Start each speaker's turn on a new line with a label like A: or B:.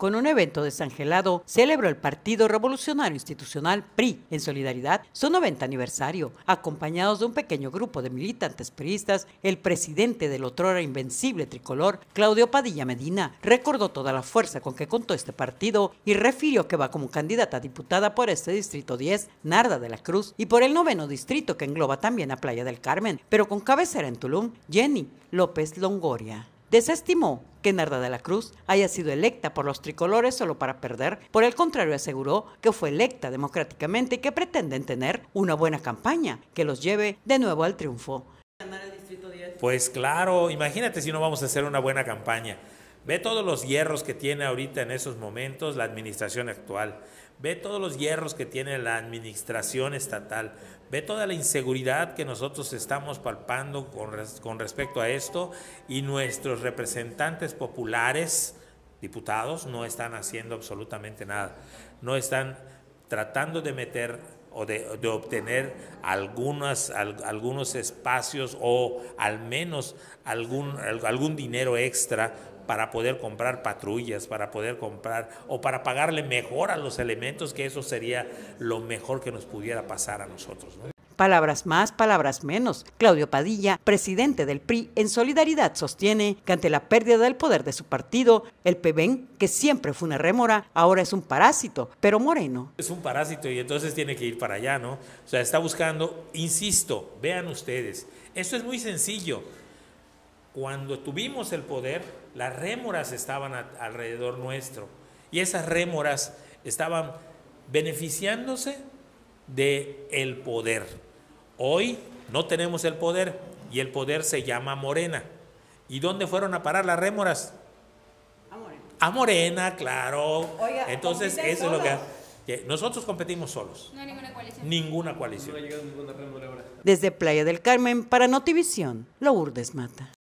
A: con un evento desangelado, celebró el Partido Revolucionario Institucional PRI en solidaridad. Su 90 aniversario, acompañados de un pequeño grupo de militantes priistas, el presidente del otrora invencible tricolor, Claudio Padilla Medina, recordó toda la fuerza con que contó este partido y refirió que va como candidata diputada por este distrito 10, Narda de la Cruz, y por el noveno distrito que engloba también a Playa del Carmen, pero con cabecera en Tulum, Jenny López Longoria. Desestimó que Narda de la Cruz haya sido electa por los tricolores solo para perder. Por el contrario, aseguró que fue electa democráticamente y que pretenden tener una buena campaña que los lleve de nuevo al triunfo.
B: Pues claro, imagínate si no vamos a hacer una buena campaña. Ve todos los hierros que tiene ahorita en esos momentos la administración actual. Ve todos los hierros que tiene la administración estatal. Ve toda la inseguridad que nosotros estamos palpando con, con respecto a esto y nuestros representantes populares, diputados, no están haciendo absolutamente nada. No están tratando de meter o de, obtener algunas, algunos espacios o al menos algún, algún dinero extra para poder comprar patrullas, para poder comprar o para pagarle mejor a los elementos, que eso sería lo mejor que nos pudiera pasar a nosotros.
A: Palabras más, palabras menos. Claudio Padilla, presidente del PRI, en solidaridad sostiene que ante la pérdida del poder de su partido, el PBN, que siempre fue una rémora, ahora es un parásito, pero moreno.
B: Es un parásito y entonces tiene que ir para allá, ¿no? O sea, está buscando, insisto, vean ustedes, esto es muy sencillo cuando tuvimos el poder, las rémoras estaban alrededor nuestro y esas rémoras estaban beneficiándose de el poder. Hoy no tenemos el poder y el poder se llama Morena. ¿Y dónde fueron a parar las rémoras? A Morena. A Morena, claro. Entonces, eso es lo que, nosotros competimos solos. No hay ninguna coalición. Ninguna coalición. No ha llegado
A: ninguna rémora ahora. Desde Playa del Carmen para Notivisión, Lourdes Mata.